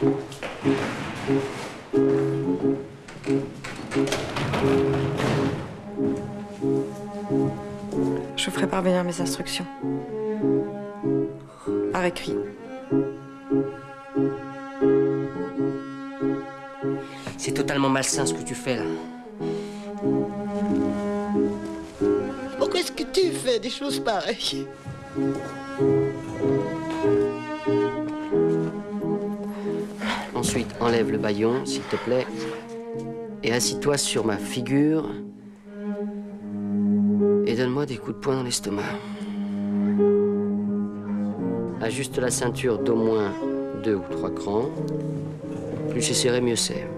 Je ferai parvenir mes instructions. Par écrit. C'est totalement malsain ce que tu fais là. Pourquoi est-ce que tu fais des choses pareilles? Ensuite, enlève le baillon, s'il te plaît. Et assis-toi sur ma figure. Et donne-moi des coups de poing dans l'estomac. Ajuste la ceinture d'au moins deux ou trois crans. Plus c'est serré, mieux c'est.